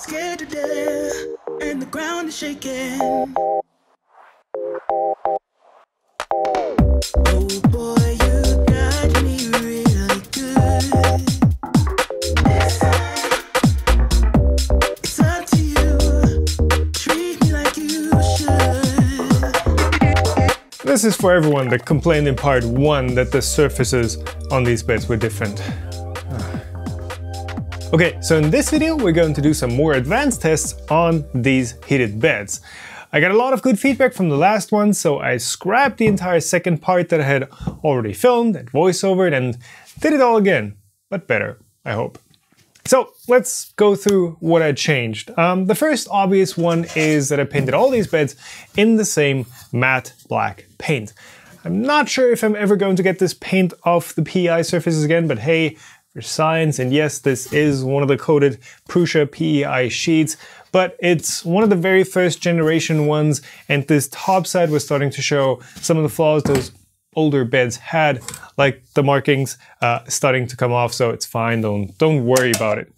Scared to death, and the ground is shaking. Oh. This is for everyone that complained in part 1 that the surfaces on these beds were different. Okay, so in this video we're going to do some more advanced tests on these heated beds. I got a lot of good feedback from the last one, so I scrapped the entire second part that I had already filmed and voiceovered and did it all again, but better, I hope. So let's go through what I changed. Um, the first obvious one is that I painted all these beds in the same matte black paint. I'm not sure if I'm ever going to get this paint off the PI surfaces again, but hey, for science, and yes, this is one of the coated Prusa PEI sheets, but it's one of the very first generation ones, and this top side was starting to show some of the flaws those older beds had, like the markings uh, starting to come off, so it's fine, don't, don't worry about it.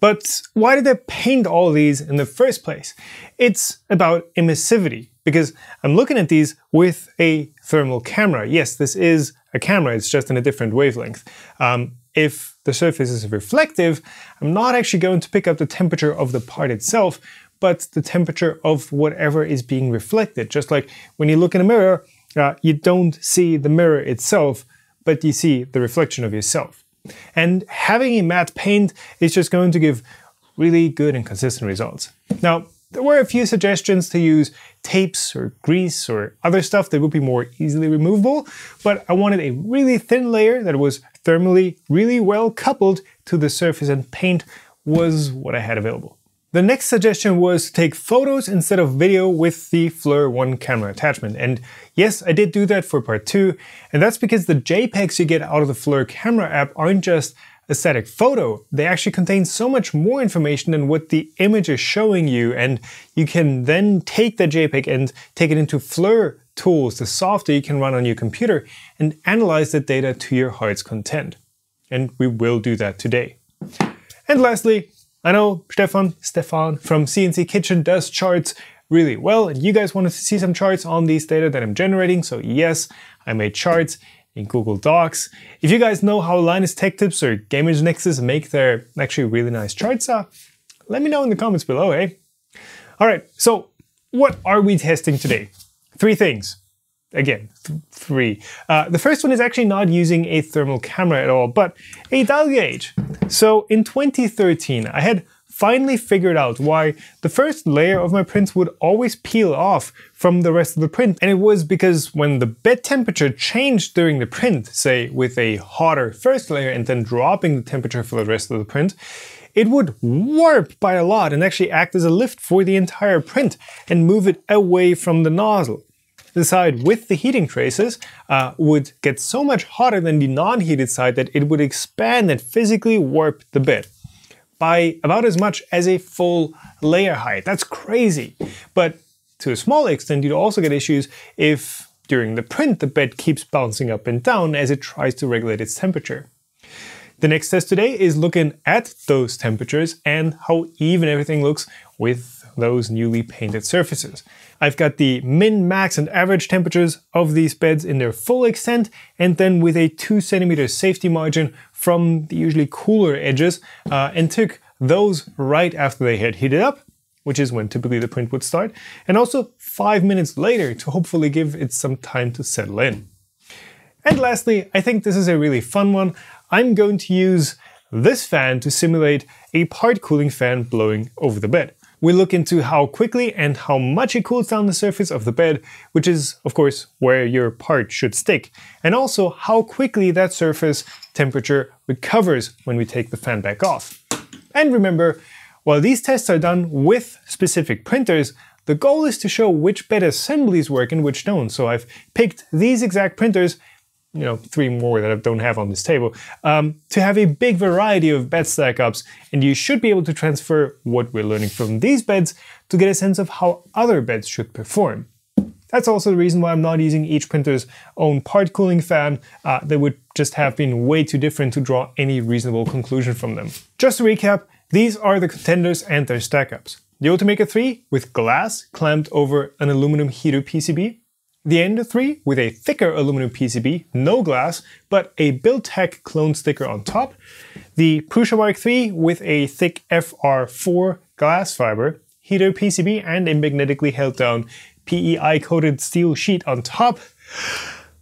But why did they paint all these in the first place? It's about emissivity, because I'm looking at these with a thermal camera. Yes, this is a camera, it's just in a different wavelength. Um, if the surface is reflective, I'm not actually going to pick up the temperature of the part itself, but the temperature of whatever is being reflected. Just like when you look in a mirror, uh, you don't see the mirror itself, but you see the reflection of yourself. And having a matte paint is just going to give really good and consistent results. Now, there were a few suggestions to use tapes or grease or other stuff that would be more easily removable, but I wanted a really thin layer that was thermally really well coupled to the surface and paint was what I had available. The next suggestion was to take photos instead of video with the FLIR 1 camera attachment. And yes, I did do that for part 2, and that's because the JPEGs you get out of the FLIR camera app aren't just a static photo. They actually contain so much more information than what the image is showing you, and you can then take the JPEG and take it into FLIR tools, the software you can run on your computer, and analyze the data to your heart's content. And we will do that today. And lastly, I know Stefan, Stefan from CNC Kitchen does charts really well, and you guys wanted to see some charts on these data that I'm generating, so yes, I made charts in Google Docs. If you guys know how Linus Tech Tips or Gamers Nexus make their actually really nice charts, uh, let me know in the comments below, eh? Alright, so what are we testing today? Three things. Again, th three. Uh, the first one is actually not using a thermal camera at all, but a dial gauge. So in 2013, I had finally figured out why the first layer of my print would always peel off from the rest of the print. And it was because when the bed temperature changed during the print, say with a hotter first layer and then dropping the temperature for the rest of the print, it would warp by a lot and actually act as a lift for the entire print and move it away from the nozzle. The side with the heating traces uh, would get so much hotter than the non-heated side that it would expand and physically warp the bed by about as much as a full layer height. That's crazy. But to a small extent, you'd also get issues if during the print the bed keeps bouncing up and down as it tries to regulate its temperature. The next test today is looking at those temperatures and how even everything looks with those newly painted surfaces. I've got the min, max and average temperatures of these beds in their full extent and then with a 2 centimeter safety margin from the usually cooler edges uh, and took those right after they had heated up which is when typically the print would start, and also 5 minutes later to hopefully give it some time to settle in. And lastly, I think this is a really fun one. I'm going to use this fan to simulate a part cooling fan blowing over the bed. We look into how quickly and how much it cools down the surface of the bed, which is, of course, where your part should stick, and also how quickly that surface temperature recovers when we take the fan back off. And remember, while these tests are done with specific printers, the goal is to show which bed assemblies work and which don't. So I've picked these exact printers you know, three more that I don't have on this table, um, to have a big variety of bed stack-ups, and you should be able to transfer what we're learning from these beds to get a sense of how other beds should perform. That's also the reason why I'm not using each printer's own part cooling fan. Uh, they would just have been way too different to draw any reasonable conclusion from them. Just to recap, These are the contenders and their stack-ups. The Ultimaker 3 with glass clamped over an aluminum heater PCB, the Ender 3 with a thicker aluminum PCB, no glass, but a BuildTak clone sticker on top, the Prusa Mark 3 with a thick FR4 glass fiber, heater PCB and a magnetically held down PEI coated steel sheet on top,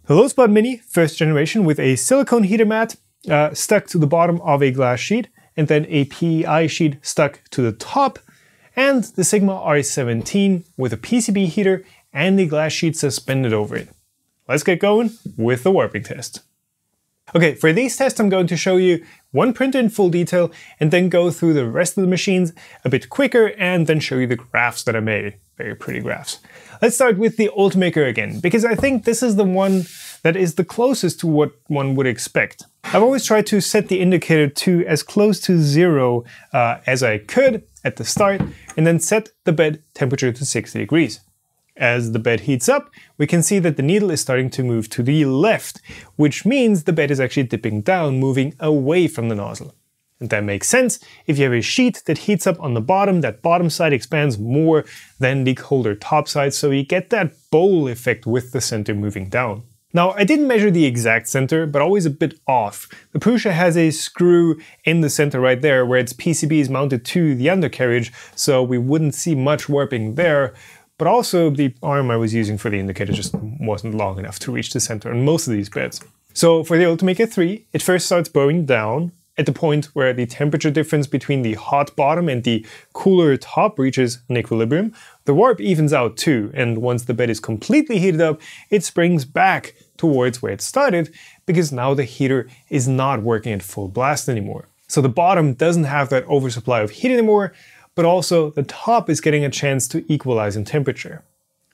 the Lulzbot Mini first generation with a silicone heater mat uh, stuck to the bottom of a glass sheet, and then a PEI sheet stuck to the top, and the Sigma R17 with a PCB heater and the glass sheet suspended over it. Let's get going with the warping test. Okay, for these tests I'm going to show you one printer in full detail and then go through the rest of the machines a bit quicker and then show you the graphs that I made. Very pretty graphs. Let's start with the Ultimaker again, because I think this is the one that is the closest to what one would expect. I've always tried to set the indicator to as close to zero uh, as I could at the start, and then set the bed temperature to 60 degrees. As the bed heats up, we can see that the needle is starting to move to the left, which means the bed is actually dipping down, moving away from the nozzle. And that makes sense. If you have a sheet that heats up on the bottom, that bottom side expands more than the colder top side, so you get that bowl effect with the center moving down. Now, I didn't measure the exact center, but always a bit off. The Prusa has a screw in the center right there where its PCB is mounted to the undercarriage, so we wouldn't see much warping there. But also, the arm I was using for the indicator just wasn't long enough to reach the center on most of these beds. So for the Ultimaker 3, it first starts bowing down at the point where the temperature difference between the hot bottom and the cooler top reaches an equilibrium, the warp evens out too, and once the bed is completely heated up, it springs back towards where it started because now the heater is not working at full blast anymore. So the bottom doesn't have that oversupply of heat anymore, but also the top is getting a chance to equalize in temperature.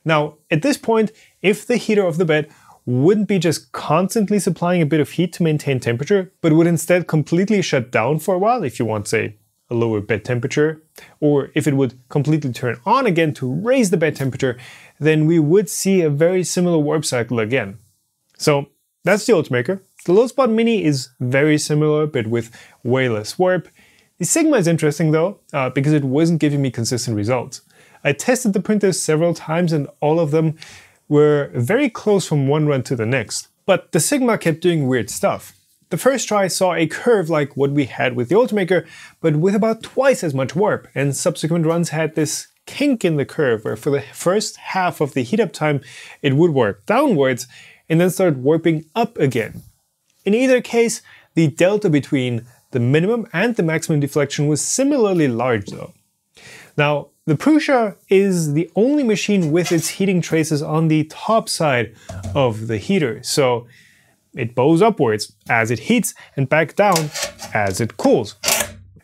Now, at this point, if the heater of the bed wouldn't be just constantly supplying a bit of heat to maintain temperature, but would instead completely shut down for a while if you want, say, a lower bed temperature, or if it would completely turn on again to raise the bed temperature, then we would see a very similar warp cycle again. So that's the Ultimaker. The Lulzbot Mini is very similar, but with way less warp. The Sigma is interesting though, uh, because it wasn't giving me consistent results. I tested the printers several times and all of them were very close from one run to the next. But the Sigma kept doing weird stuff. The first try saw a curve like what we had with the Ultimaker, but with about twice as much warp, and subsequent runs had this kink in the curve where for the first half of the heat up time it would warp downwards and then start warping up again. In either case, the delta between the minimum and the maximum deflection was similarly large though. Now, the Prusa is the only machine with its heating traces on the top side of the heater, so it bows upwards as it heats and back down as it cools.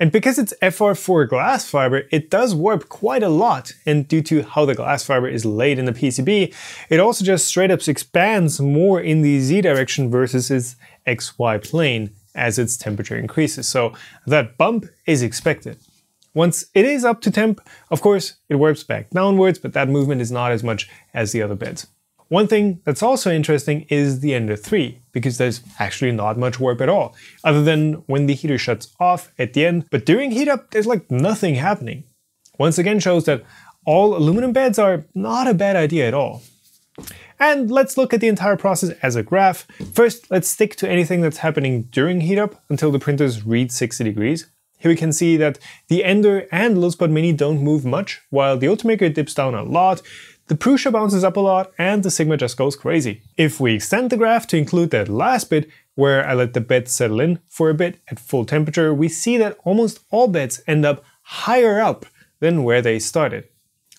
And because it's FR4 glass fiber, it does warp quite a lot, and due to how the glass fiber is laid in the PCB, it also just straight up expands more in the Z direction versus its XY plane as its temperature increases, so that bump is expected. Once it is up to temp, of course, it warps back downwards, but that movement is not as much as the other beds. One thing that's also interesting is the Ender 3, because there's actually not much warp at all, other than when the heater shuts off at the end, but during heat up, there's like nothing happening. Once again shows that all aluminum beds are not a bad idea at all. And let's look at the entire process as a graph. First, let's stick to anything that's happening during heat up until the printers read 60 degrees. Here we can see that the Ender and Lulzbot Mini don't move much, while the Ultimaker dips down a lot, the Prusa bounces up a lot, and the Sigma just goes crazy. If we extend the graph to include that last bit, where I let the bed settle in for a bit at full temperature, we see that almost all beds end up higher up than where they started.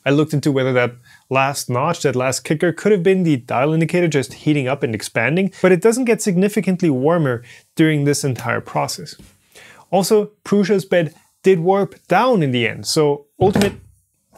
I looked into whether that last notch, that last kicker, could have been the dial indicator just heating up and expanding, but it doesn't get significantly warmer during this entire process. Also, Prusa's bed did warp down in the end, so ultimate,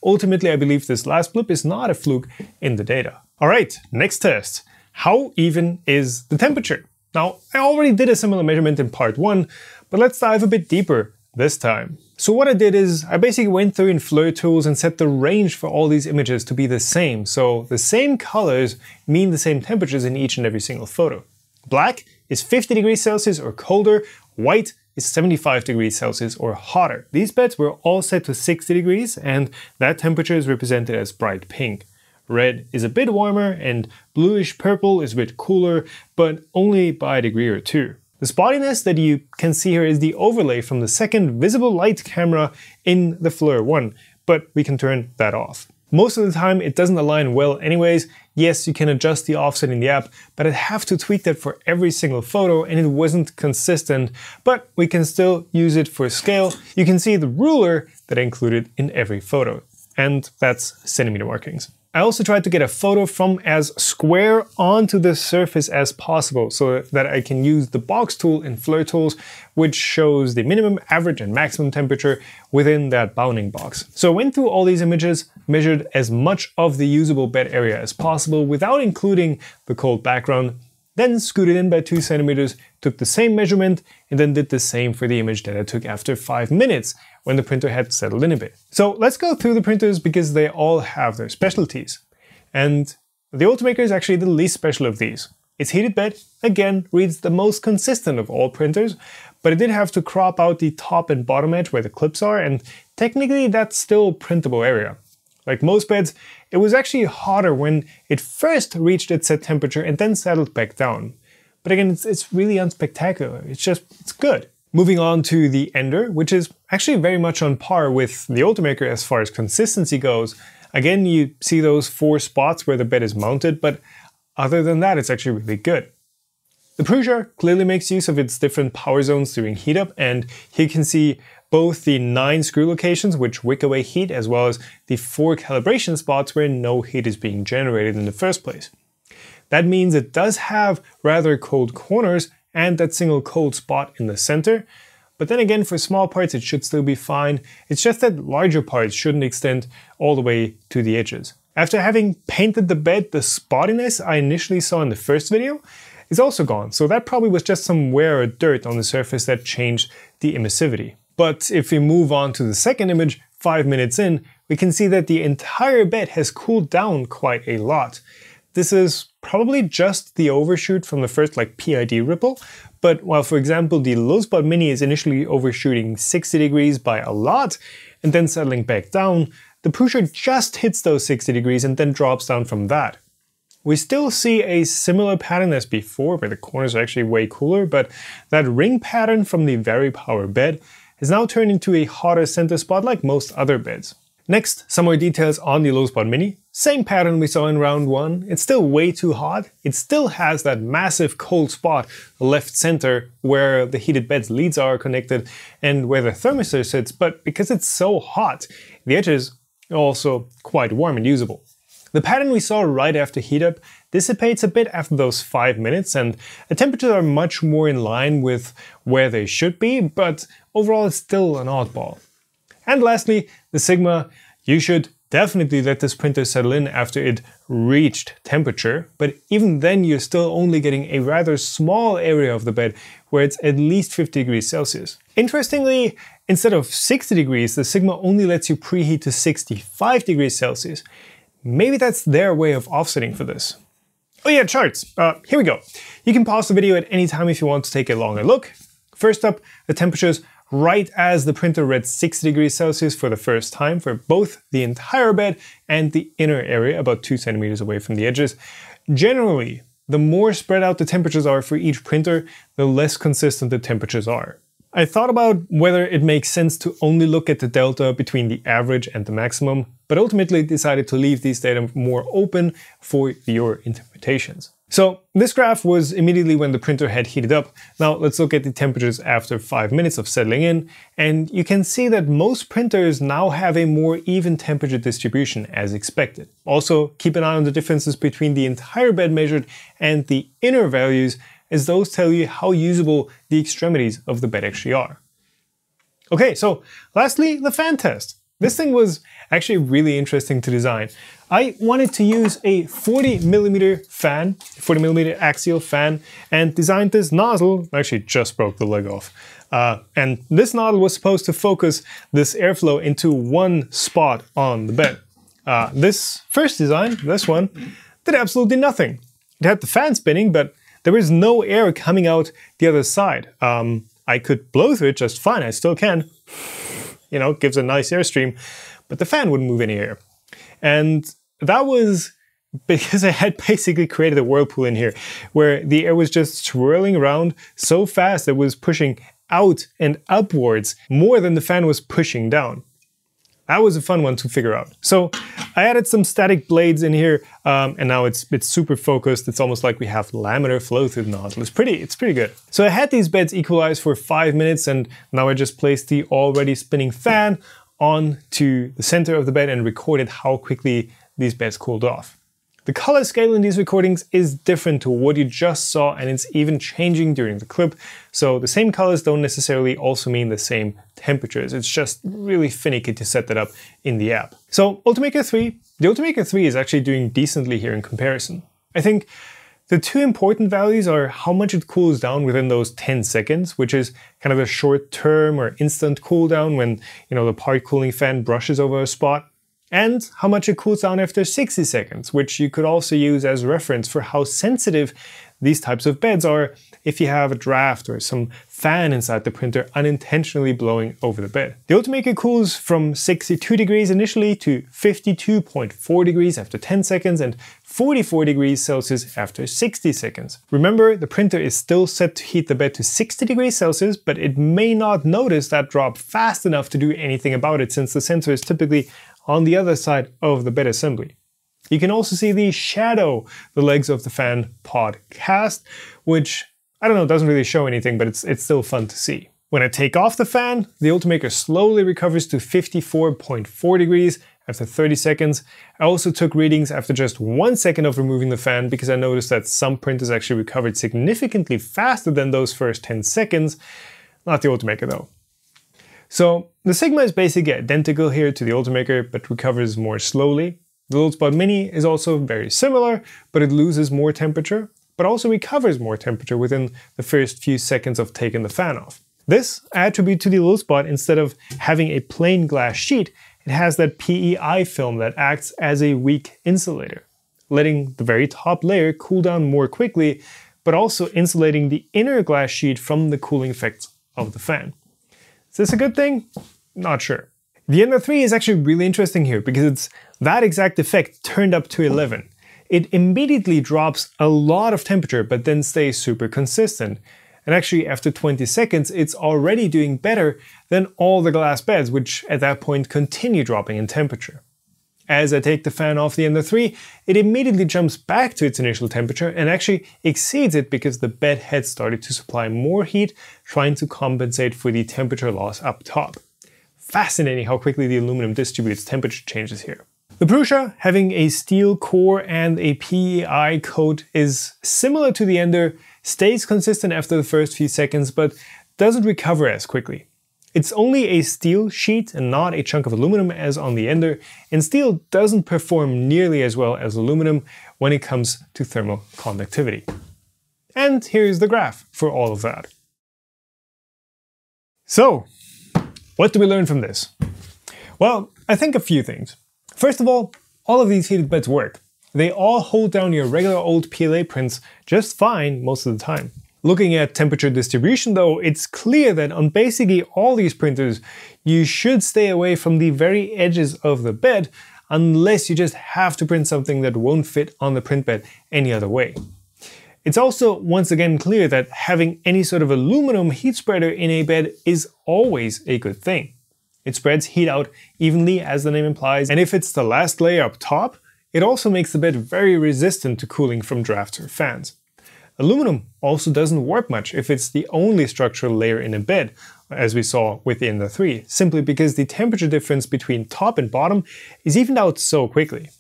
ultimately I believe this last blip is not a fluke in the data. Alright, next test. How even is the temperature? Now, I already did a similar measurement in part 1, but let's dive a bit deeper this time. So what I did is I basically went through in FLIR Tools and set the range for all these images to be the same. So the same colors mean the same temperatures in each and every single photo. Black is 50 degrees Celsius or colder, white is 75 degrees Celsius or hotter. These beds were all set to 60 degrees, and that temperature is represented as bright pink. Red is a bit warmer, and bluish purple is a bit cooler, but only by a degree or two. The spottiness that you can see here is the overlay from the second visible light camera in the FLIR 1, but we can turn that off. Most of the time it doesn't align well anyways. Yes, you can adjust the offset in the app, but I'd have to tweak that for every single photo and it wasn't consistent, but we can still use it for scale. You can see the ruler that I included in every photo, and that's centimeter markings. I also tried to get a photo from as square onto the surface as possible so that I can use the box tool in FLIR Tools, which shows the minimum, average, and maximum temperature within that bounding box. So I went through all these images, measured as much of the usable bed area as possible without including the cold background, then scooted in by 2 centimeters, took the same measurement, and then did the same for the image that I took after 5 minutes when the printer had settled in a bit. So let's go through the printers because they all have their specialties. And the Ultimaker is actually the least special of these. Its heated bed, again, reads the most consistent of all printers, but it did have to crop out the top and bottom edge where the clips are, and technically that's still printable area. Like most beds, it was actually hotter when it first reached its set temperature and then settled back down. But again, it's, it's really unspectacular. It's just, it's good. Moving on to the Ender, which is actually very much on par with the Ultimaker as far as consistency goes. Again, you see those four spots where the bed is mounted, but other than that, it's actually really good. The Prusa clearly makes use of its different power zones during heat up, and here you can see both the nine screw locations which wick away heat as well as the four calibration spots where no heat is being generated in the first place. That means it does have rather cold corners and that single cold spot in the center, but then again for small parts it should still be fine, it's just that larger parts shouldn't extend all the way to the edges. After having painted the bed, the spottiness I initially saw in the first video is also gone, so that probably was just some wear or dirt on the surface that changed the emissivity. But if we move on to the second image, 5 minutes in, we can see that the entire bed has cooled down quite a lot. This is probably just the overshoot from the first like PID ripple, but while for example the Lulzbot Mini is initially overshooting 60 degrees by a lot and then settling back down, the Prusa just hits those 60 degrees and then drops down from that. We still see a similar pattern as before, where the corners are actually way cooler, but that ring pattern from the very power bed is now turned into a hotter center spot like most other beds. Next, some more details on the Lulzbot Mini. Same pattern we saw in round 1, it's still way too hot. It still has that massive cold spot left center where the heated bed's leads are connected and where the thermistor sits, but because it's so hot, the edges are also quite warm and usable. The pattern we saw right after heat up dissipates a bit after those 5 minutes and the temperatures are much more in line with where they should be, but overall it's still an oddball. And lastly, the Sigma, you should definitely let this printer settle in after it reached temperature, but even then you're still only getting a rather small area of the bed where it's at least 50 degrees Celsius. Interestingly, instead of 60 degrees, the Sigma only lets you preheat to 65 degrees Celsius. Maybe that's their way of offsetting for this. Oh yeah, charts. Uh, here we go. You can pause the video at any time if you want to take a longer look. First up, the temperatures right as the printer read 60 degrees Celsius for the first time for both the entire bed and the inner area, about 2 centimeters away from the edges. Generally, the more spread out the temperatures are for each printer, the less consistent the temperatures are. I thought about whether it makes sense to only look at the delta between the average and the maximum, but ultimately decided to leave these data more open for your interpretations. So this graph was immediately when the printer had heated up. Now let's look at the temperatures after 5 minutes of settling in, and you can see that most printers now have a more even temperature distribution as expected. Also, keep an eye on the differences between the entire bed measured and the inner values, as those tell you how usable the extremities of the bed actually are. Okay, so lastly, the fan test. This thing was actually really interesting to design. I wanted to use a 40 millimeter fan, 40 millimeter axial fan, and designed this nozzle. Actually just broke the leg off. Uh, and this nozzle was supposed to focus this airflow into one spot on the bed. Uh, this first design, this one, did absolutely nothing. It had the fan spinning, but there was no air coming out the other side. Um, I could blow through it just fine, I still can. You know, gives a nice airstream, but the fan wouldn't move any air. And that was because I had basically created a whirlpool in here where the air was just swirling around so fast it was pushing out and upwards more than the fan was pushing down. That was a fun one to figure out. So I added some static blades in here, um, and now it's it's super focused. It's almost like we have laminar flow through the nozzle. It's pretty, it's pretty good. So I had these beds equalized for five minutes, and now I just placed the already spinning fan onto the center of the bed and recorded how quickly these beds cooled off. The color scale in these recordings is different to what you just saw and it's even changing during the clip, so the same colors don't necessarily also mean the same temperatures. It's just really finicky to set that up in the app. So Ultimaker 3, the Ultimaker 3 is actually doing decently here in comparison. I think the two important values are how much it cools down within those 10 seconds, which is kind of a short term or instant cooldown when, you know, the part cooling fan brushes over a spot, and how much it cools down after 60 seconds, which you could also use as reference for how sensitive these types of beds are if you have a draft or some fan inside the printer unintentionally blowing over the bed. The Ultimaker cools from 62 degrees initially to 52.4 degrees after 10 seconds and 44 degrees Celsius after 60 seconds. Remember, the printer is still set to heat the bed to 60 degrees Celsius, but it may not notice that drop fast enough to do anything about it since the sensor is typically on the other side of the bed assembly. You can also see the shadow the legs of the fan pod cast, which I don't know, doesn't really show anything, but it's, it's still fun to see. When I take off the fan, the Ultimaker slowly recovers to 54.4 degrees after 30 seconds. I also took readings after just one second of removing the fan because I noticed that some printers actually recovered significantly faster than those first 10 seconds. Not the Ultimaker though. So the Sigma is basically identical here to the Ultimaker, but recovers more slowly. The Lulzbot Mini is also very similar, but it loses more temperature, but also recovers more temperature within the first few seconds of taking the fan off. This attribute to the Lulzbot instead of having a plain glass sheet, it has that PEI film that acts as a weak insulator, letting the very top layer cool down more quickly, but also insulating the inner glass sheet from the cooling effects of the fan. Is this a good thing? Not sure. The Ender 3 is actually really interesting here because it's that exact effect turned up to 11. It immediately drops a lot of temperature but then stays super consistent. And actually after 20 seconds it's already doing better than all the glass beds which at that point continue dropping in temperature. As I take the fan off the Ender 3, it immediately jumps back to its initial temperature and actually exceeds it because the bed head started to supply more heat, trying to compensate for the temperature loss up top. Fascinating how quickly the aluminum distributes temperature changes here. The Prusa, having a steel core and a PEI coat, is similar to the Ender, stays consistent after the first few seconds, but doesn't recover as quickly. It's only a steel sheet and not a chunk of aluminum as on the Ender, and steel doesn't perform nearly as well as aluminum when it comes to thermal conductivity. And here's the graph for all of that. So, what do we learn from this? Well, I think a few things. First of all, all of these heated beds work. They all hold down your regular old PLA prints just fine most of the time. Looking at temperature distribution though, it's clear that on basically all these printers, you should stay away from the very edges of the bed unless you just have to print something that won't fit on the print bed any other way. It's also once again clear that having any sort of aluminum heat spreader in a bed is always a good thing. It spreads heat out evenly as the name implies, and if it's the last layer up top, it also makes the bed very resistant to cooling from drafts or fans. Aluminum also doesn't warp much if it's the only structural layer in a bed, as we saw within the 3, simply because the temperature difference between top and bottom is evened out so quickly.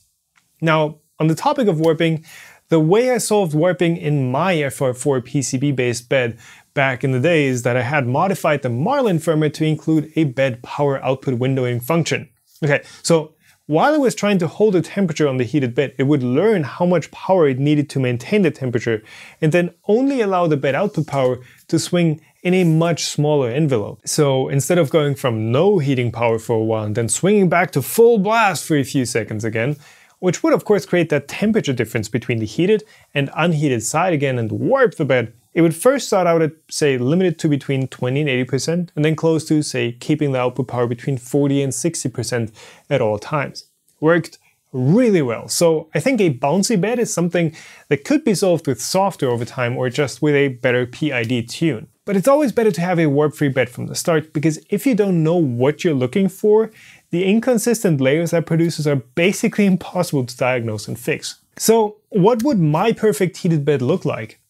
Now, on the topic of warping, the way I solved warping in my FR4 PCB based bed back in the day is that I had modified the Marlin firmware to include a bed power output windowing function. Okay, so while it was trying to hold the temperature on the heated bed, it would learn how much power it needed to maintain the temperature and then only allow the bed output power to swing in a much smaller envelope. So instead of going from no heating power for a while and then swinging back to full blast for a few seconds again, which would of course create that temperature difference between the heated and unheated side again and warp the bed, it would first start out at, say, limited to between 20 and 80%, and then close to, say, keeping the output power between 40 and 60% at all times. Worked really well. So I think a bouncy bed is something that could be solved with software over time or just with a better PID tune. But it's always better to have a warp-free bed from the start because if you don't know what you're looking for, the inconsistent layers that produces are basically impossible to diagnose and fix. So what would my perfect heated bed look like?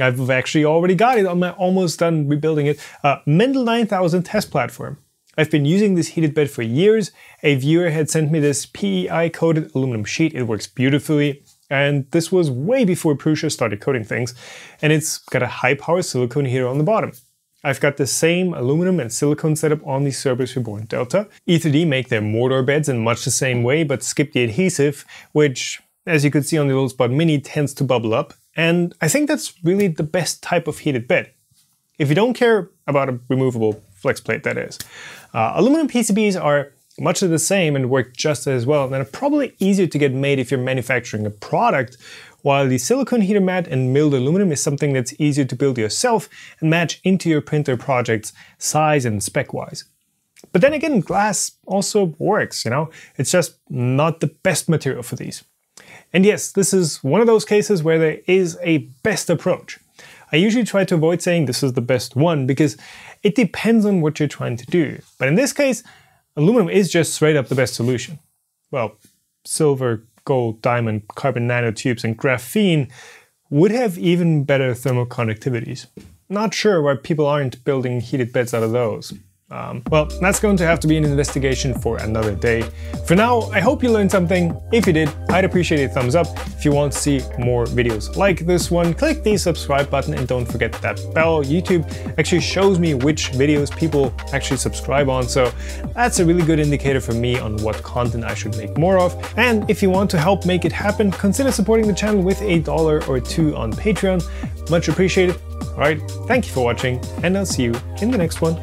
I've actually already got it my almost done rebuilding it uh, Mendel 9000 test platform. I've been using this heated bed for years. A viewer had sent me this PEI coated aluminum sheet. It works beautifully. And this was way before Prusa started coating things. And it's got a high power silicone heater on the bottom. I've got the same aluminum and silicone setup on the Cerberus Reborn Delta. E3D make their Mordor beds in much the same way, but skip the adhesive, which, as you could see on the Lulzbot Mini, tends to bubble up. And I think that's really the best type of heated bed. If you don't care about a removable flex plate, that is. Uh, aluminum PCBs are much of the same and work just as well, and are probably easier to get made if you're manufacturing a product, while the silicone heater mat and milled aluminum is something that's easier to build yourself and match into your printer project's size and spec-wise. But then again, glass also works, you know? It's just not the best material for these. And yes, this is one of those cases where there is a best approach. I usually try to avoid saying this is the best one because it depends on what you're trying to do. But in this case, aluminum is just straight up the best solution. Well, silver, gold, diamond, carbon nanotubes, and graphene would have even better thermal conductivities. Not sure why people aren't building heated beds out of those. Um, well, that's going to have to be an investigation for another day. For now, I hope you learned something. If you did, I'd appreciate a thumbs up. If you want to see more videos like this one, click the subscribe button and don't forget that bell. YouTube actually shows me which videos people actually subscribe on, so that's a really good indicator for me on what content I should make more of. And if you want to help make it happen, consider supporting the channel with a dollar or two on Patreon. Much appreciated. Alright, thank you for watching, and I'll see you in the next one.